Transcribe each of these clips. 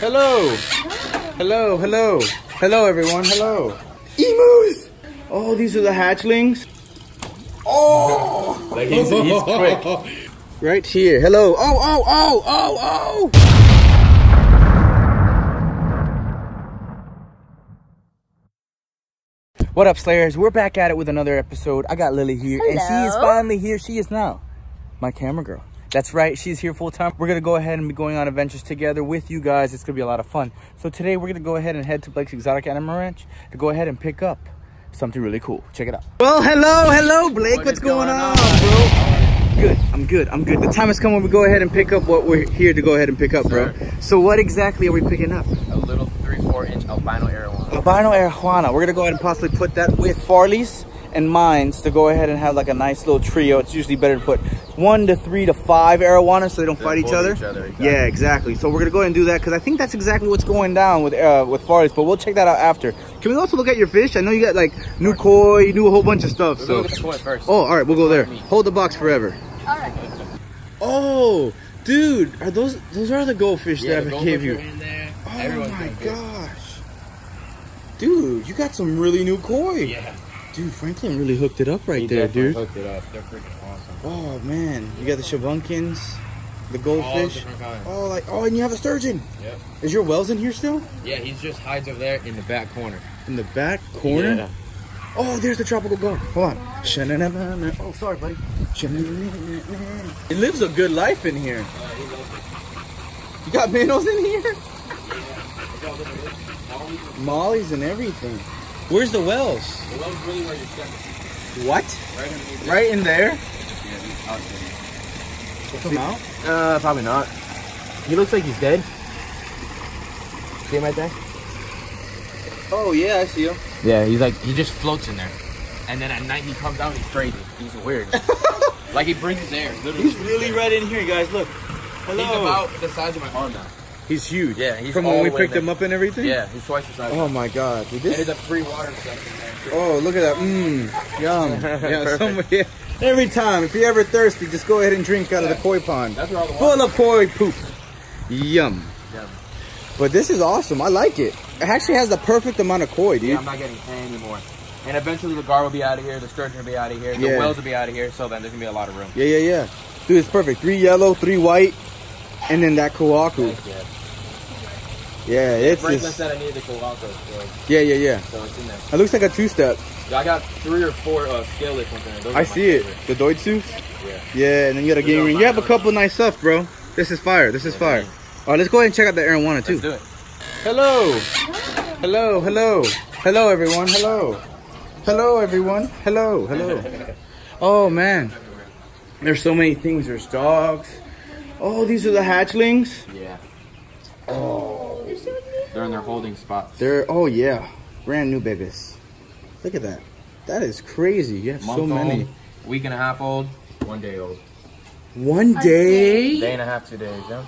Hello. Hello, hello. Hello, everyone. Hello. Emus. Oh, these are the hatchlings. Oh. Like he's, he's quick. Right here. Hello. Oh, oh, oh, oh, oh. What up, Slayers? We're back at it with another episode. I got Lily here, and she is finally here. She is now my camera girl. That's right, she's here full time. We're gonna go ahead and be going on adventures together with you guys. It's gonna be a lot of fun. So today we're gonna go ahead and head to Blake's Exotic Animal Ranch to go ahead and pick up something really cool. Check it out. Well, hello, hello, Blake. What What's going, going on, on? bro? Good. I'm good. I'm good. The time has come when we go ahead and pick up what we're here to go ahead and pick up, bro. Sure. So what exactly are we picking up? A little three, four inch albino arowana. Albino arowana. We're gonna go ahead and possibly put that with Farley's and mines to go ahead and have like a nice little trio. It's usually better to put one to three to five arowana so they don't They fight each other. each other, exactly. Yeah, exactly. So we're gonna go ahead and do that because I think that's exactly what's going down with uh, with Farley's. But we'll check that out after. Can we also look at your fish? I know you got like new koi, new a whole bunch of stuff. We'll So. look at the koi first. Oh, all right, we'll go there. Hold the box forever. All right. Oh, dude, are those those are the goldfish yeah, that the I gave you? are in there. Oh Everyone's my gosh. Dude, you got some really new koi. Yeah. Dude, Franklin really hooked it up right He there, dude. hooked it up. They're freaking awesome. Oh man, you got the shubunkins, the goldfish. Oh, like oh, and you have a sturgeon. Yep. Is your Wels in here still? Yeah, he just hides over there in the back corner. In the back corner. Yeah. Oh, there's the tropical gar. Hold on. Oh, sorry, buddy. It lives a good life in here. Uh, you got minnows in here? Mollies and everything. Where's the wels? The well's really where you're stepping. What? Right Right in there? Yeah, he's out there. Come out? Uh, probably not. He looks like he's dead. See him right there? Oh yeah, I see him. Yeah, he's like he just floats in there, and then at night he comes out. He's crazy. He's weird. like he brings his air. Literally. He's really right in here, guys. Look. Hello. He's about the size of my arm now. He's huge. Yeah, he's from when we picked him up and everything. Yeah, he's twice the size. Oh my god, dude, And it's a free water section there. Oh, look at that. Mmm. Yum. yeah. Some, yeah. Every time, if you're ever thirsty, just go ahead and drink out of the koi pond. That's where all the Full of koi poop. Yum. Yeah. But this is awesome. I like it. It actually has the perfect amount of koi, dude. Yeah, I'm not getting any more. And eventually the gar will be out of here, the sturgeon will be out of here, the Yeah. whales will be out of here. So then there's gonna be a lot of room. Yeah, yeah, yeah. Dude, it's perfect. Three yellow, three white, and then that kohaku. Yeah. It's Franklin just, said I needed the Kohaku, so, yeah, yeah, yeah. so it's in there. It looks like a two-step. Yeah, I got three or four uh, ones in there. I see it. favorite. The Doitsu. Yeah. Yeah, and then you got a game ring. You have a couple nice stuff, bro. This is fire. This is Yeah, fire. man. All right, let's go ahead and check out the arowana too. Let's do it. Hello. Hello, hello. Hello, everyone. Hello. Hello, everyone. Hello, hello. Oh, man. There's so many things. There's dogs. Oh, these are the hatchlings. Yeah. Oh, They're in their holding spots. they're, oh, yeah. Brand new babies. Look at that. That is crazy. You have Month so many. old, week and a half old, one day old. One Day day? and a half, two days, yeah?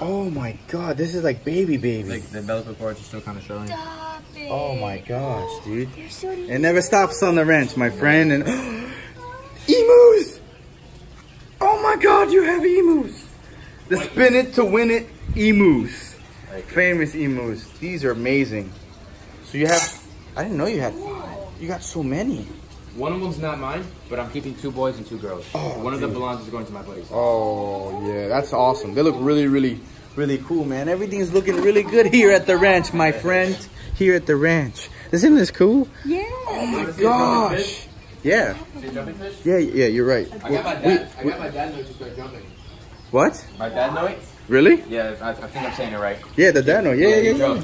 Oh, my God. This is like baby, baby. Like the umbilical cords are still kind of showing. Stop it. Oh, my gosh, dude. You're so It never stops on the ranch, my friend. And emus! Oh my God, you have emus! The spin it to win it emus, Like, famous emus. These are amazing. So you have, I didn't know you had five. You got so many. one of them's not mine, but I'm keeping two boys and two girls. Oh, one of the dude. belongs is going to my place. Oh yeah, that's awesome. They look really, really, really cool, man. Everything's looking really good here at the ranch, my friend. Here at the ranch. Isn't this cool? Yeah. Oh my Wanna see a jumping gosh. Yeah, See a jumping fish? yeah, yeah. You're right. I got my We- dad. I got my datnoid to start jumping. what? My datnoid? Really? Yeah, I, I think I'm saying it right. Yeah, the dano. Yeah, yeah, he yeah. yeah.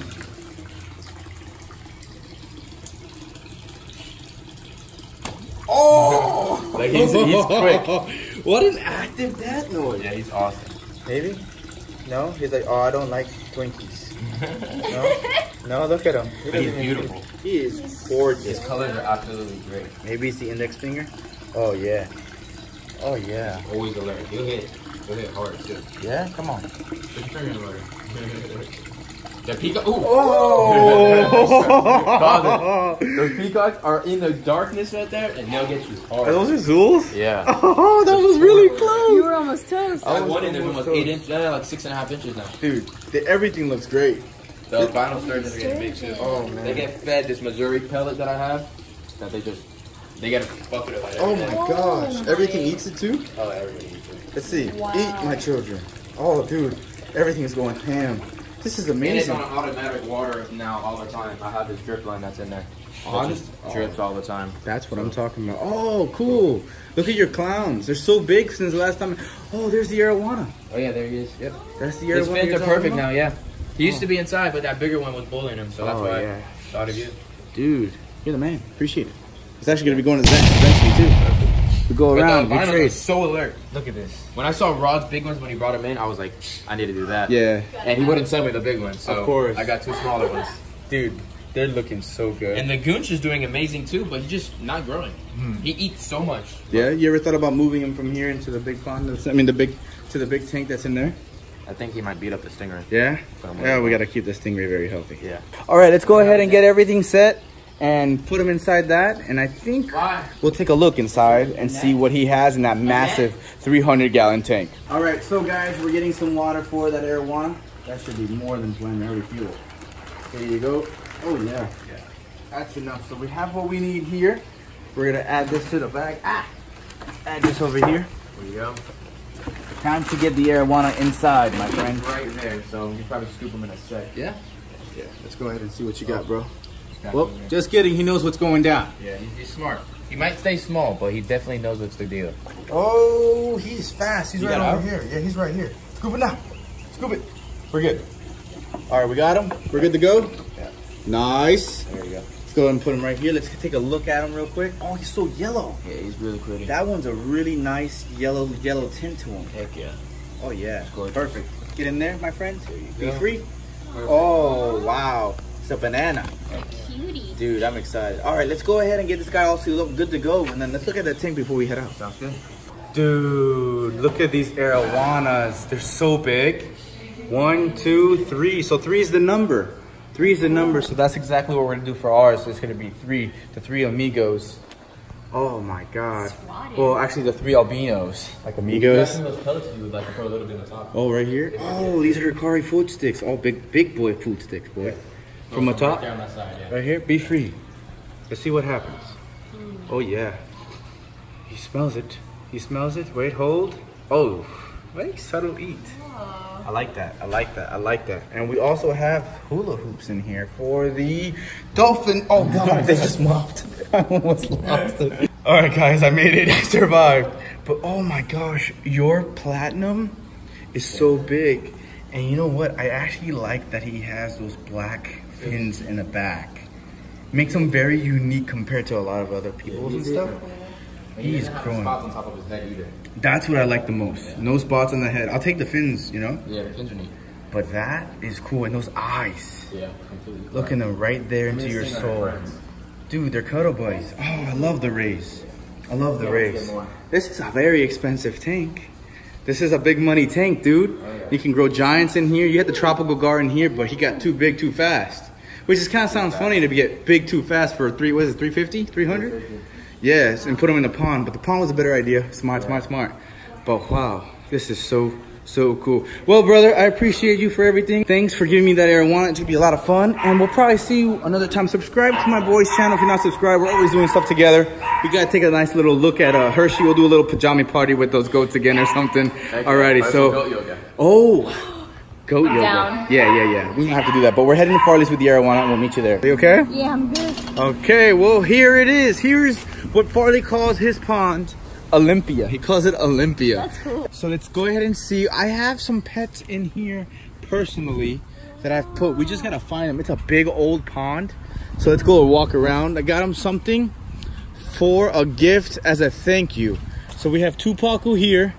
Oh! Like he's, he's quick. what an active dad noise. Yeah, he's awesome. Maybe? No? He's like, oh, I don't like Twinkies. no? No, look at him. He But he's beautiful. He is gorgeous. His colors are absolutely great. Maybe it's the index finger? Oh, yeah. Oh, yeah. Always alert. He'll hit. He'll hit hard too. Yeah? Come on. Put your finger in the water. The peacock. Ooh. Oh! Those peacocks are in the darkness right there, and they'll get you hard. Are those are Zools? Yeah. Oh, that was really close. You were almost toast. I one in there almost almost eight inches, yeah, like six and a half inches now. Dude, the, everything looks great. The albino sturgeons are getting big too. Oh, man. They get fed this Massivore pellet that I have. That they just they get a bucket of that. Oh my day. gosh. my. Everything eats it too? Oh, everybody eats it. Let's see. Wow. Eat my children. Oh, dude. Everything is going ham. This is And it's on automatic water now all the time. I have this drip line that's in there. That Honest? just drips all the time. That's what I'm talking about. Oh, cool. Look at your clowns. They're so big since the last time. Oh, there's the arowana. Oh yeah, there he is. Yep. That's the His arowana. fins you're perfect about? now. Yeah. He used to oh. be inside, but that bigger one was bullying him, so that's Oh, why yeah. I thought of you. Dude, you're the man. Appreciate it. It's actually going to be going to Zen eventually, too. We go But around, the we albinos are so alert. Look at this. When I saw Rod's big ones when he brought them in, I was like, I need to do that. Yeah. And he wouldn't sell me the big ones, so Of course. I got two smaller ones. Dude, they're looking so good. And the Goonch is doing amazing too, but he's just not growing. Hmm. He eats so much. yeah, you ever thought about moving him from here into the big pond? that's- I mean, the big to the big tank that's in there? I think he might beat up the stinger. Yeah? Somewhat. Yeah, we got to keep the stingray very healthy. Yeah. All right, let's go ahead and get everything set and put him inside that. And I think Bye. we'll take a look inside and see what he has in that massive 300 gallon tank. All right, so guys, we're getting some water for that arowana. That should be more than plenty. I already feel. There you go. Oh yeah. Yeah. That's enough. So we have what we need here. We're gonna add this to the bag. Ah. Add this over here. There you go. Time to get the arowana inside, my friend. Right there, so you probably scoop him in a sec. Yeah. Yeah. Let's go ahead and see what you got, bro. Got Well, him just kidding. He knows what's going down. yeah, he's, he's smart. He might stay small, but he definitely knows what's the deal. Oh, he's fast. He's You right over out? here. Yeah, he's right here. Scoop it now. Scoop it. We're good. All right, we got him. We're good to go. Yeah. Nice. There you go. Let's go ahead and put him right here. Let's take a look at him real quick. Oh, he's so yellow. Yeah, he's really pretty. That one's a really nice yellow yellow tint to him. Heck yeah. Oh yeah, perfect. Get in there, my friend. Be go. free. Oh wow, it's a banana, Cutie. dude. I'm excited. All right, let's go ahead and get this guy all sealed up, good to go, and then let's look at that tank before we head out. Sounds good. Dude, look at these arowanas. They're so big. One, two, three. So three is the number. Three is the number. So that's exactly what we're gonna do for ours. It's gonna be three, the three amigos. Oh my god. Swatted. Well, actually the three albinos, like amigos. pellets would like to put a little bit on top. Oh, right here. Oh, these are Hikari food sticks. Oh, big, big boy food sticks, boy. From the top, Right there on that side, yeah. right here. Be free. Let's see what happens. Hmm. Oh yeah. He smells it. He smells it. Wait, hold. Oh, very subtle eat. I like that. I like that. I like that. And we also have hula hoops in here for the dolphin. Oh god, they just mopped. I almost lost it. All right, guys, I made it. I survived. But oh my gosh, your platinum is so big. And you know what? I actually like that he has those black fins in the back. Makes him very unique compared to a lot of other people's and stuff. He's growing. Spots on top of his head either. That's what I like the most. No spots on the head. I'll take the fins, you know? Yeah, the fins are neat. But that is cool. And those eyes. Yeah, completely. Looking them right there into your soul. Dude, they're cuddle buddies. Oh, I love the rays. I love the Yeah, rays. This is a very expensive tank. This is a big money tank, dude. You can grow giants in here. You had the tropical garden here, but he got too big too fast. Which is kind of sounds funny to get big too fast for three, what is it, 350, 300? Yes, and put them in the pond. But the pond was a better idea. Smart, smart, smart. But wow, this is so, so cool. Well, brother, I appreciate you for everything. Thanks for giving me that arowana. It's gonna be a lot of fun. And we'll probably see you another time. Subscribe to my boy's channel if you're not subscribed. We're always doing stuff together. We gotta take a nice little look at uh, Hershey. We'll do a little pajama party with those goats again or something. Alrighty, so. Oh. Goat yoga. Down. Yeah, yeah, yeah. We don't have to do that. But we're heading to Farley's with the arowana and we'll meet you there. You okay? Yeah, I'm good. Okay, well, here it is. Here's what Farley calls his pond Olympia. He calls it Olympia. That's cool. So let's go ahead and see. I have some pets in here personally that I've put. We just gotta find them. It's a big old pond. So let's go and walk around. I got him something for a gift as a thank you. So we have Tupacu here.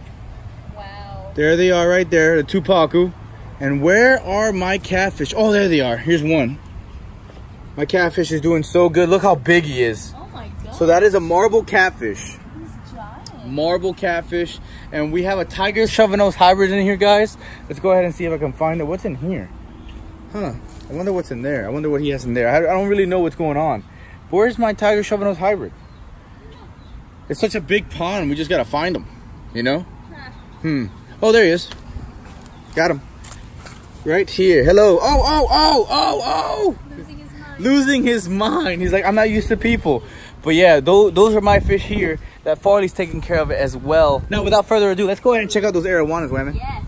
Wow. There they are right there, the Tupacu. And where are my catfish? Oh, there they are. Here's one. My catfish is doing so good. Look how big he is. Oh my god. So that is a marble catfish. Marble catfish. And we have a tiger shovelnose hybrid in here, guys. Let's go ahead and see if I can find it. What's in here? Huh. I wonder what's in there. I wonder what he has in there. I, I don't really know what's going on. Where's my tiger shovel-nose hybrid? It's such a big pond. We just gotta find him. You know? Hmm. Oh, there he is. Got him. Right here. Hello. Oh, oh, oh, oh, oh. Losing his mind. Losing his mind. He's like, I'm not used to people. But yeah, those, those are my fish here. That Farley's taking care of it as well. Now, without further ado, let's go ahead and check out those arowanas, women. Yes.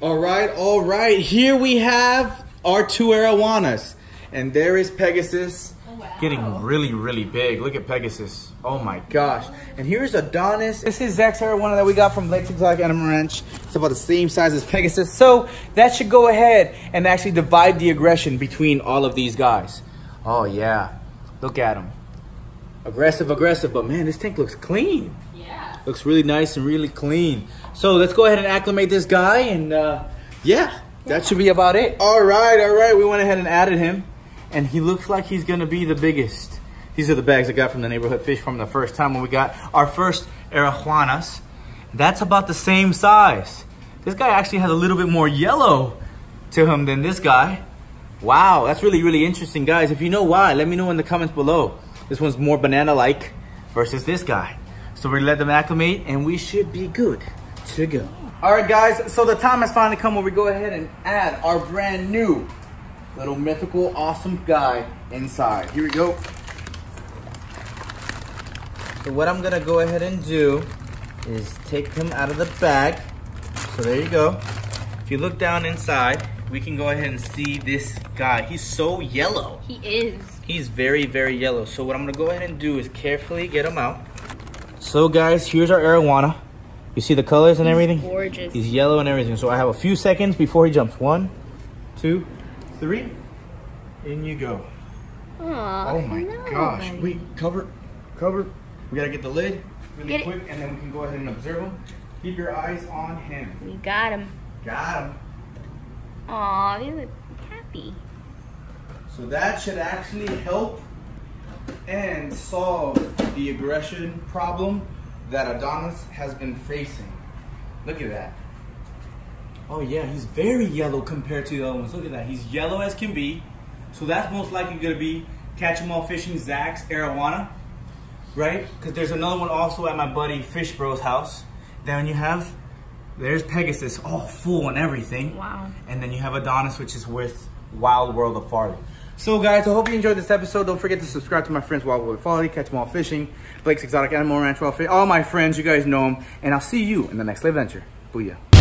All right, all right. Here we have our two arowanas. And there is Pegasus. Oh, wow. Getting really, really big. Look at Pegasus. Oh my gosh. And here's Adonis. This is Zach's arowana that we got from Lake Exotic Animal Ranch. It's about the same size as Pegasus. So that should go ahead and actually divide the aggression between all of these guys. Oh yeah. Look at him. Aggressive, aggressive. But man, this tank looks clean. Yeah. Looks really nice and really clean. So let's go ahead and acclimate this guy and uh, yeah, that should be about it. All right, all right. We went ahead and added him and he looks like he's gonna be the biggest. These are the bags I got from the neighborhood fish from the first time when we got our first arowanas. That's about the same size. This guy actually has a little bit more yellow to him than this guy. Wow, that's really, really interesting, guys. If you know why, let me know in the comments below. This one's more banana-like versus this guy. So we're gonna let them acclimate and we should be good to go. All right, guys, so the time has finally come where we go ahead and add our brand new little mythical awesome guy inside. Here we go. So what I'm gonna go ahead and do is take him out of the bag. So there you go. If you look down inside, we can go ahead and see this guy. He's so yellow. He is. He's very, very yellow. So what I'm gonna go ahead and do is carefully get him out. So guys, here's our arowana. You see the colors and everything? Gorgeous. He's yellow and everything. So I have a few seconds before he jumps. One, two, three. In you go. Aw, Oh my no. gosh. Wait, cover, cover. We gotta get the lid really Get it. quick and then we can go ahead and observe him. Keep your eyes on him. We got him. Got him. Aw, they look happy. So that should actually help and solve the aggression problem that Adonis has been facing. Look at that. Oh yeah, he's very yellow compared to the other ones. Look at that. He's yellow as can be. So that's most likely gonna be Catch 'em All Fishing Zach's arowana, right? Because there's another one also at my buddy Fish Bros house. Then you have, there's Pegasus, all full and everything. Wow. And then you have Adonis, which is with Wild World of Farley. So guys, I hope you enjoyed this episode. Don't forget to subscribe to my friends Wild World of Farley, Catch 'em All Fishing, Blake's Exotic Animal Ranch, all my friends, you guys know them. And I'll see you in the next adventure. Booyah.